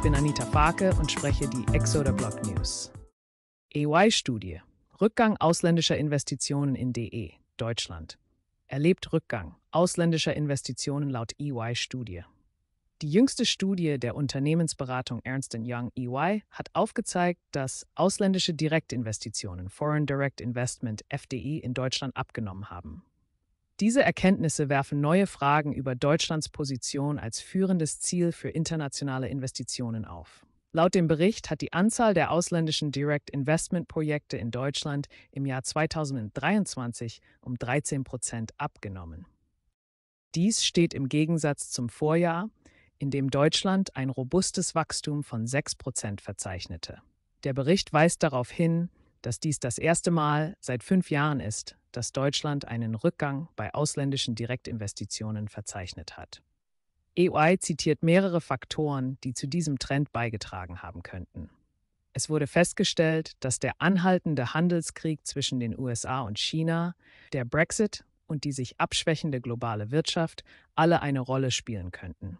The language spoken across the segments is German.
Ich bin Anita Farke und spreche die Exoder Blog News. EY-Studie. Rückgang ausländischer Investitionen in DE, Deutschland. Erlebt Rückgang ausländischer Investitionen laut EY-Studie. Die jüngste Studie der Unternehmensberatung Ernst Young EY hat aufgezeigt, dass ausländische Direktinvestitionen, Foreign Direct Investment FDI, in Deutschland abgenommen haben. Diese Erkenntnisse werfen neue Fragen über Deutschlands Position als führendes Ziel für internationale Investitionen auf. Laut dem Bericht hat die Anzahl der ausländischen Direct Investment Projekte in Deutschland im Jahr 2023 um 13 Prozent abgenommen. Dies steht im Gegensatz zum Vorjahr, in dem Deutschland ein robustes Wachstum von 6 Prozent verzeichnete. Der Bericht weist darauf hin, dass dies das erste Mal seit fünf Jahren ist, dass Deutschland einen Rückgang bei ausländischen Direktinvestitionen verzeichnet hat. EY zitiert mehrere Faktoren, die zu diesem Trend beigetragen haben könnten. Es wurde festgestellt, dass der anhaltende Handelskrieg zwischen den USA und China, der Brexit und die sich abschwächende globale Wirtschaft alle eine Rolle spielen könnten.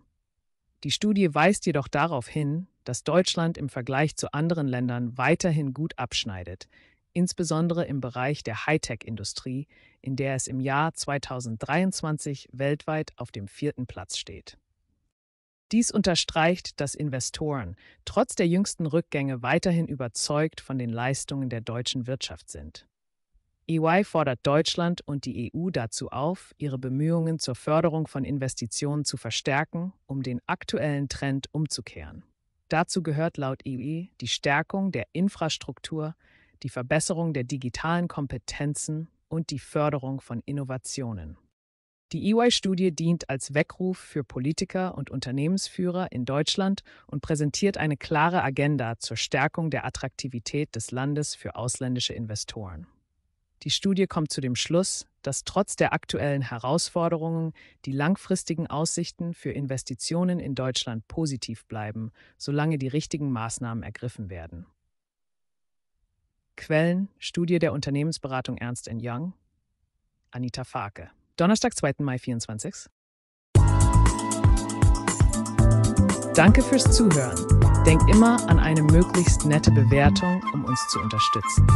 Die Studie weist jedoch darauf hin, dass Deutschland im Vergleich zu anderen Ländern weiterhin gut abschneidet, insbesondere im Bereich der Hightech-Industrie, in der es im Jahr 2023 weltweit auf dem vierten Platz steht. Dies unterstreicht, dass Investoren trotz der jüngsten Rückgänge weiterhin überzeugt von den Leistungen der deutschen Wirtschaft sind. EY fordert Deutschland und die EU dazu auf, ihre Bemühungen zur Förderung von Investitionen zu verstärken, um den aktuellen Trend umzukehren. Dazu gehört laut EY die Stärkung der Infrastruktur, die Verbesserung der digitalen Kompetenzen und die Förderung von Innovationen. Die EY-Studie dient als Weckruf für Politiker und Unternehmensführer in Deutschland und präsentiert eine klare Agenda zur Stärkung der Attraktivität des Landes für ausländische Investoren. Die Studie kommt zu dem Schluss, dass trotz der aktuellen Herausforderungen die langfristigen Aussichten für Investitionen in Deutschland positiv bleiben, solange die richtigen Maßnahmen ergriffen werden. Quellen: Studie der Unternehmensberatung Ernst Young, Anita Farke. Donnerstag, 2. Mai 24. Danke fürs Zuhören. Denk immer an eine möglichst nette Bewertung, um uns zu unterstützen.